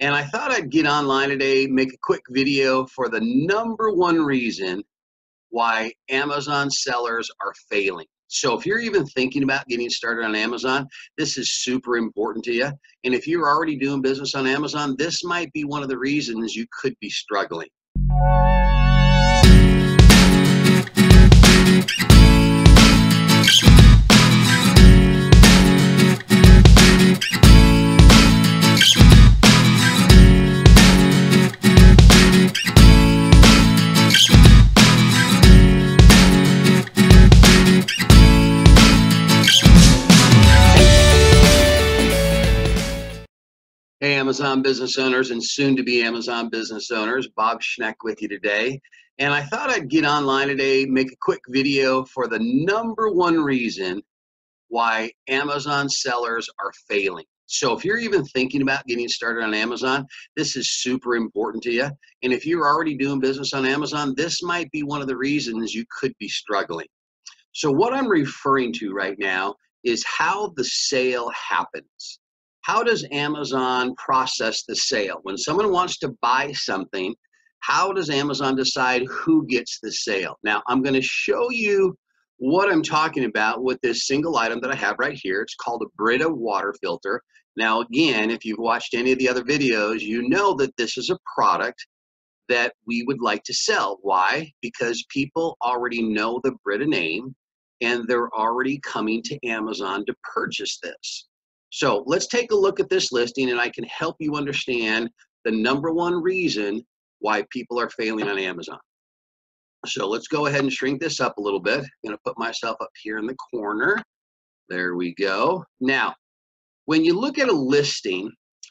And I thought I'd get online today, make a quick video for the number one reason why Amazon sellers are failing. So if you're even thinking about getting started on Amazon, this is super important to you. And if you're already doing business on Amazon, this might be one of the reasons you could be struggling. Amazon business owners and soon to be Amazon business owners, Bob Schneck with you today. And I thought I'd get online today, make a quick video for the number one reason why Amazon sellers are failing. So if you're even thinking about getting started on Amazon, this is super important to you. And if you're already doing business on Amazon, this might be one of the reasons you could be struggling. So what I'm referring to right now is how the sale happens how does Amazon process the sale? When someone wants to buy something, how does Amazon decide who gets the sale? Now, I'm going to show you what I'm talking about with this single item that I have right here. It's called a Brita water filter. Now, again, if you've watched any of the other videos, you know that this is a product that we would like to sell. Why? Because people already know the Brita name and they're already coming to Amazon to purchase this. So let's take a look at this listing and I can help you understand the number one reason why people are failing on Amazon. So let's go ahead and shrink this up a little bit. I'm gonna put myself up here in the corner. There we go. Now, when you look at a listing,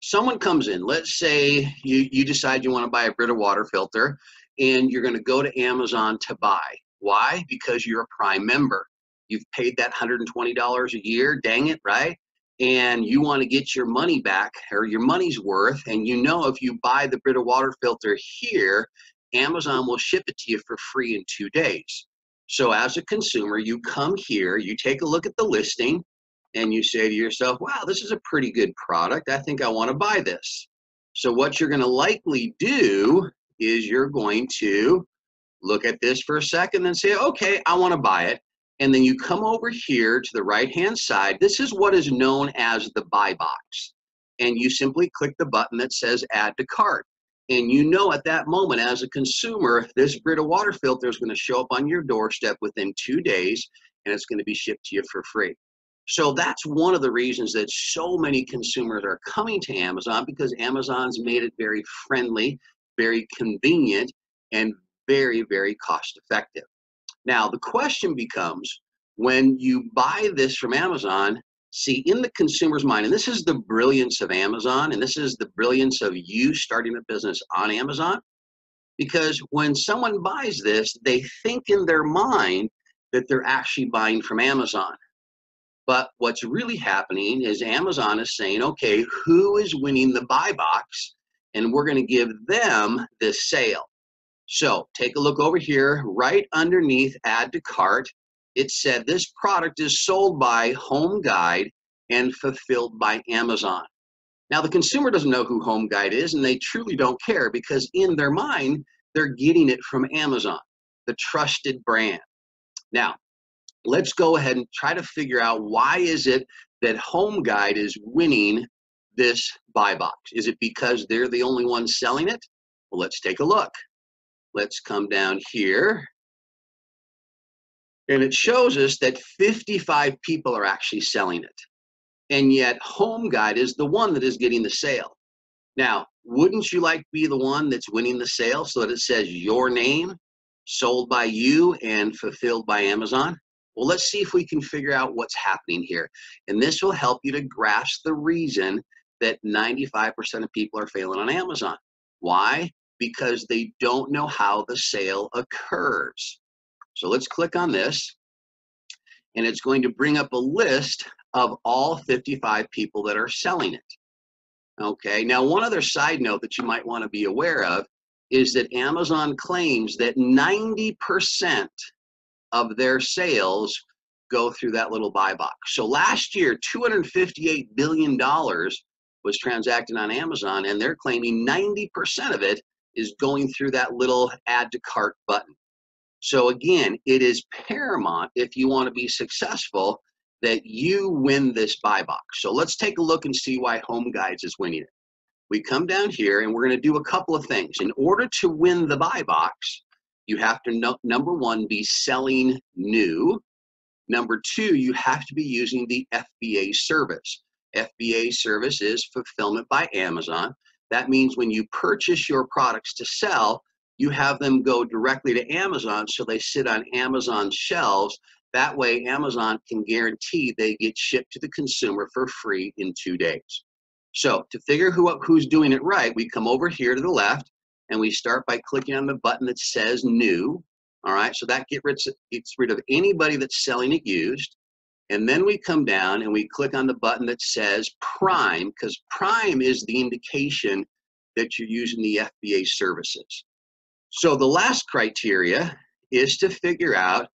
someone comes in, let's say you, you decide you wanna buy a Brita water filter and you're gonna go to Amazon to buy. Why? Because you're a Prime member. You've paid that $120 a year, dang it, right? And you want to get your money back or your money's worth, and you know if you buy the Brita water filter here, Amazon will ship it to you for free in two days. So as a consumer, you come here, you take a look at the listing, and you say to yourself, wow, this is a pretty good product. I think I want to buy this. So what you're going to likely do is you're going to look at this for a second and say, okay, I want to buy it and then you come over here to the right hand side. This is what is known as the buy box. And you simply click the button that says add to cart. And you know at that moment as a consumer, this Brita water filter is going to show up on your doorstep within two days and it's going to be shipped to you for free. So that's one of the reasons that so many consumers are coming to Amazon because Amazon's made it very friendly, very convenient, and very, very cost effective. Now, the question becomes when you buy this from Amazon, see, in the consumer's mind, and this is the brilliance of Amazon, and this is the brilliance of you starting a business on Amazon, because when someone buys this, they think in their mind that they're actually buying from Amazon. But what's really happening is Amazon is saying, okay, who is winning the buy box? And we're going to give them this sale. So take a look over here, right underneath add to cart. It said this product is sold by Home Guide and fulfilled by Amazon. Now the consumer doesn't know who Home Guide is and they truly don't care because in their mind, they're getting it from Amazon, the trusted brand. Now, let's go ahead and try to figure out why is it that Home Guide is winning this buy box? Is it because they're the only ones selling it? Well, let's take a look. Let's come down here. And it shows us that 55 people are actually selling it. And yet Home Guide is the one that is getting the sale. Now, wouldn't you like to be the one that's winning the sale so that it says your name, sold by you, and fulfilled by Amazon? Well, let's see if we can figure out what's happening here. And this will help you to grasp the reason that 95% of people are failing on Amazon. Why? Because they don't know how the sale occurs. So let's click on this and it's going to bring up a list of all 55 people that are selling it. Okay, now one other side note that you might want to be aware of is that Amazon claims that 90% of their sales go through that little buy box. So last year, $258 billion was transacted on Amazon, and they're claiming 90% of it is going through that little add to cart button. So again, it is paramount if you want to be successful that you win this buy box. So let's take a look and see why Home Guides is winning it. We come down here and we're going to do a couple of things. In order to win the buy box, you have to, no, number one, be selling new. Number two, you have to be using the FBA service. FBA service is fulfillment by Amazon. That means when you purchase your products to sell, you have them go directly to Amazon so they sit on Amazon's shelves. That way, Amazon can guarantee they get shipped to the consumer for free in two days. So to figure who, who's doing it right, we come over here to the left and we start by clicking on the button that says new. All right, so that gets rid of anybody that's selling it used. And then we come down and we click on the button that says Prime, because Prime is the indication that you're using the FBA services. So the last criteria is to figure out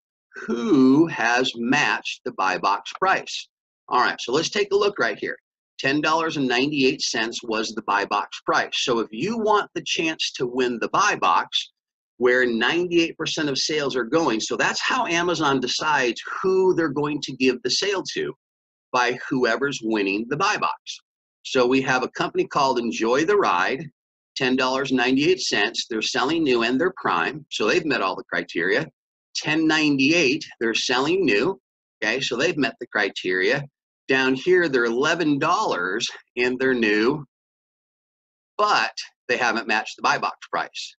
who has matched the buy box price. All right, so let's take a look right here. $10.98 was the buy box price. So if you want the chance to win the buy box, where 98% of sales are going. So that's how Amazon decides who they're going to give the sale to by whoever's winning the buy box. So we have a company called Enjoy the Ride, $10.98. They're selling new and they're prime, so they've met all the criteria. 10.98, they're selling new, okay, so they've met the criteria. Down here, they're $11 and they're new, but they haven't matched the buy box price,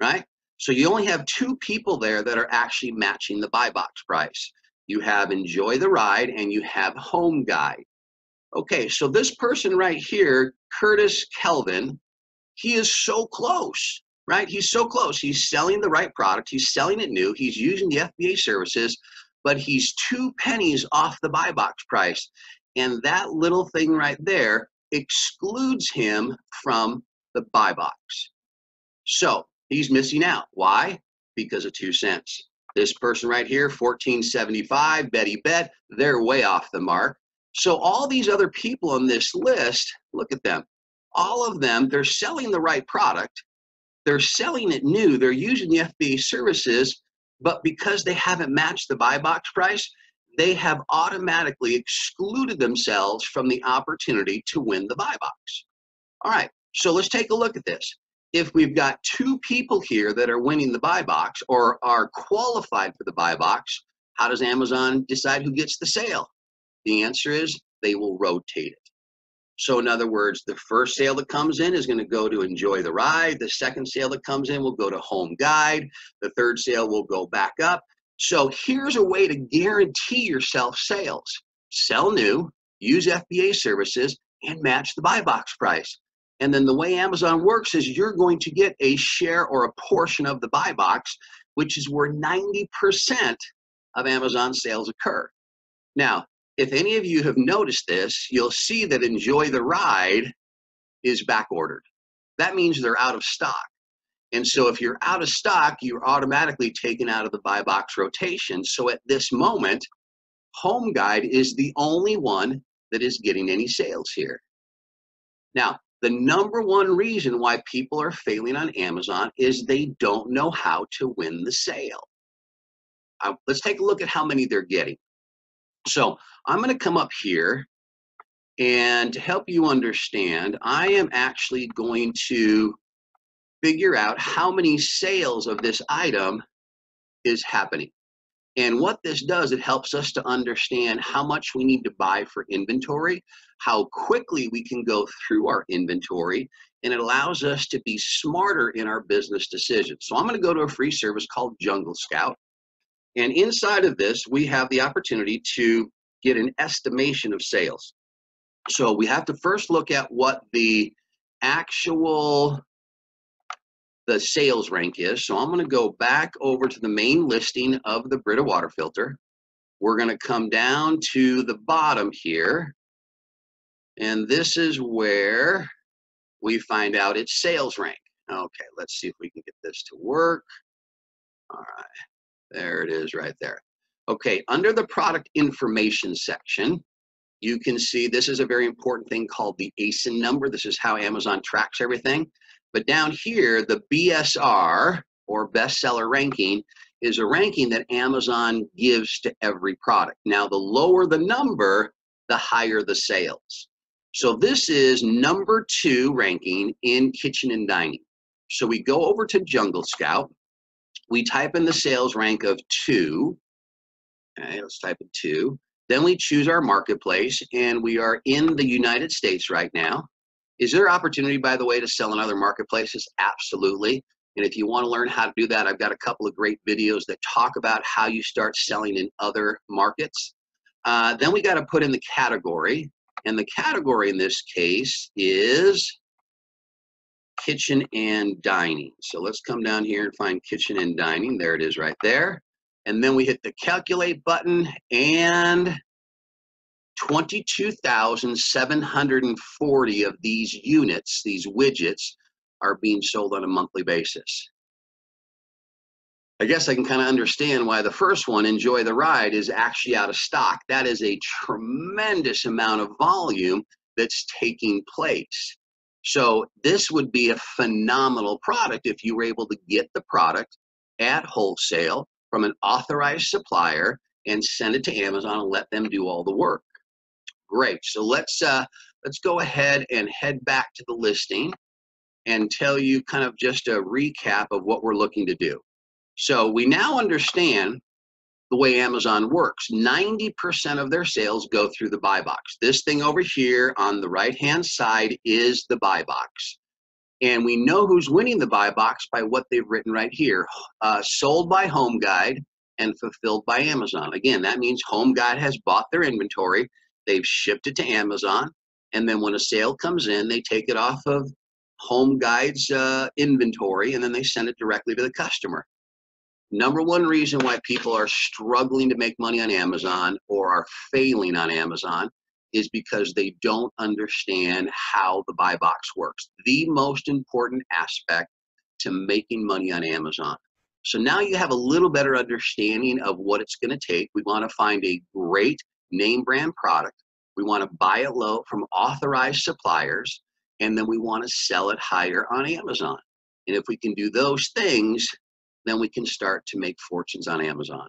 right? So you only have two people there that are actually matching the buy box price. You have Enjoy the Ride and you have Home Guide. Okay, so this person right here, Curtis Kelvin, he is so close, right? He's so close. He's selling the right product. He's selling it new. He's using the FBA services, but he's two pennies off the buy box price. And that little thing right there excludes him from the buy box. So he's missing out. Why? Because of two cents. This person right here, 1475, Betty Bet, they're way off the mark. So all these other people on this list, look at them. All of them, they're selling the right product. They're selling it new. They're using the FBA services, but because they haven't matched the buy box price, they have automatically excluded themselves from the opportunity to win the buy box. All right, so let's take a look at this if we've got two people here that are winning the buy box or are qualified for the buy box, how does Amazon decide who gets the sale? The answer is they will rotate it. So in other words, the first sale that comes in is going to go to enjoy the ride. The second sale that comes in will go to home guide. The third sale will go back up. So here's a way to guarantee yourself sales. Sell new, use FBA services, and match the buy box price. And then the way Amazon works is you're going to get a share or a portion of the buy box, which is where 90% of Amazon sales occur. Now, if any of you have noticed this, you'll see that Enjoy the Ride is back ordered. That means they're out of stock. And so if you're out of stock, you're automatically taken out of the buy box rotation. So at this moment, Home Guide is the only one that is getting any sales here. Now, the number one reason why people are failing on Amazon is they don't know how to win the sale. Uh, let's take a look at how many they're getting. So I'm going to come up here and to help you understand, I am actually going to figure out how many sales of this item is happening. And what this does, it helps us to understand how much we need to buy for inventory, how quickly we can go through our inventory, and it allows us to be smarter in our business decisions. So I'm going to go to a free service called Jungle Scout. And inside of this, we have the opportunity to get an estimation of sales. So we have to first look at what the actual the sales rank is. So I'm going to go back over to the main listing of the Brita water filter. We're going to come down to the bottom here. And this is where we find out its sales rank. Okay, let's see if we can get this to work. All right, there it is right there. Okay, under the product information section, you can see this is a very important thing called the ASIN number. This is how Amazon tracks everything. But down here, the BSR, or bestseller ranking, is a ranking that Amazon gives to every product. Now, the lower the number, the higher the sales. So this is number two ranking in kitchen and dining. So we go over to Jungle Scout. We type in the sales rank of two. Okay, let's type in two. Then we choose our marketplace, and we are in the United States right now. Is there opportunity, by the way, to sell in other marketplaces? Absolutely. And if you want to learn how to do that, I've got a couple of great videos that talk about how you start selling in other markets. Uh, then we got to put in the category. And the category in this case is kitchen and dining. So let's come down here and find kitchen and dining. There it is right there. And then we hit the calculate button and 22,740 of these units, these widgets, are being sold on a monthly basis. I guess I can kind of understand why the first one, Enjoy the Ride, is actually out of stock. That is a tremendous amount of volume that's taking place. So this would be a phenomenal product if you were able to get the product at wholesale from an authorized supplier and send it to Amazon and let them do all the work. Great. So let's uh, let's go ahead and head back to the listing and tell you kind of just a recap of what we're looking to do. So we now understand the way Amazon works. 90% of their sales go through the buy box. This thing over here on the right hand side is the buy box. And we know who's winning the buy box by what they've written right here uh, sold by Home Guide and fulfilled by Amazon. Again, that means Home Guide has bought their inventory, they've shipped it to Amazon, and then when a sale comes in, they take it off of Home Guide's uh, inventory and then they send it directly to the customer. Number one reason why people are struggling to make money on Amazon or are failing on Amazon is because they don't understand how the buy box works. The most important aspect to making money on Amazon. So now you have a little better understanding of what it's going to take. We want to find a great name brand product. We want to buy it low from authorized suppliers, and then we want to sell it higher on Amazon. And if we can do those things, then we can start to make fortunes on Amazon.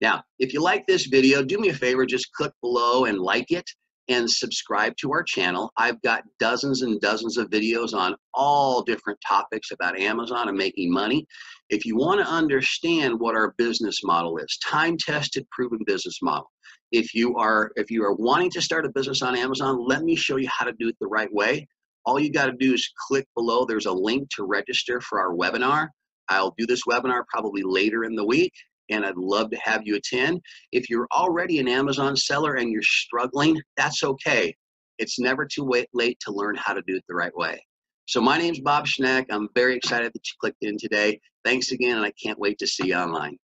Now, if you like this video, do me a favor, just click below and like it and subscribe to our channel. I've got dozens and dozens of videos on all different topics about Amazon and making money. If you want to understand what our business model is, time-tested, proven business model. If you are if you are wanting to start a business on Amazon, let me show you how to do it the right way. All you got to do is click below. There's a link to register for our webinar. I'll do this webinar probably later in the week and I'd love to have you attend. If you're already an Amazon seller and you're struggling, that's okay. It's never too late to learn how to do it the right way. So my name's Bob Schneck. I'm very excited that you clicked in today. Thanks again, and I can't wait to see you online.